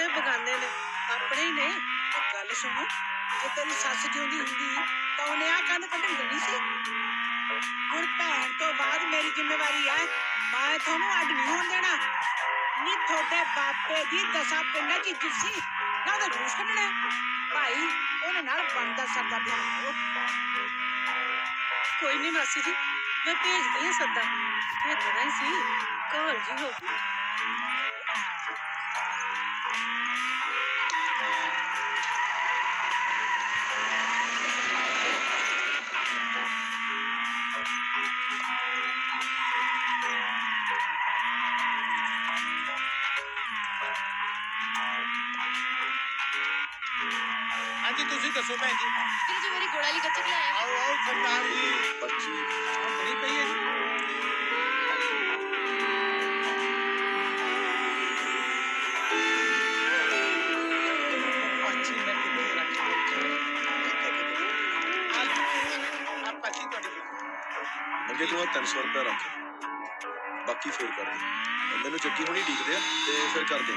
ਕਿਹੜੇ ਬਗਾਨੇ ਨੇ ਆਪਣੇ ਹੀ ਨੇ ਤੇ ਗੱਲ ਸੁਣੋ ਜੇ ਤੇਰੀ ਸੱਸ ਜਿਉਂਦੀ ਹੁੰਦੀ ਤਾਂ ਉਹਨੇ ਆ ਕੰਨ ਕੱਢਣ ਦੇਣੀ ਸੀ ਹੁਣ ਭੈਣ ਤੋਂ ਬਾਅਦ ਮੇਰੀ ਜ਼ਿੰਮੇਵਾਰੀ ਆ ਮੈਂ ਤੁਹਾਨੂੰ ਅੱਡ ਨਹੀਂ ਹੋਣ ਦੇਣਾ ਨੀ ਤੁਹਾਡੇ ਬਾਪੇ ਦੀ ਦਸਾਂ ਪਿੰਡਾਂ 'ਚ ਇੱਜ਼ਤ ਸੀ ਨਾ ਉਹਦਾ ਜੂਸ ਕੱਢਣਾ ਭਾਈ ਉਹਨੇ ਨਾਲ ਬਣਦਾ ਸਰਦਾ ਵਿਆਹ ਕਰੋ ਕੋਈ ਨਹੀਂ ਮਾਸੀ ਜੀ ਮੈਂ ਭੇਜਦੀ ਹਾਂ ਸੱਦਾ ਭੇਜਣਾ ਹੀ ਸੀ ਕਾਲ ਜੀ ਹੋ ਗਈ आंटी तुझी कसो पाहिजे तिने जी। मेरी गोडाली कचकला आहे आओ आओ सरदार जी बच्ची। ਅੱਗੇ ਤੋਂ 300 ਰੁਪਏ ਰੱਖ। ਬਾਕੀ ਫੇਰ ਕਰਦੇ ਮੈਨੂੰ ਚੱਕੀ ਹੋਣੀ ਠੀਕ ਆ ਤੇ ਫਿਰ ਕਰਦੇ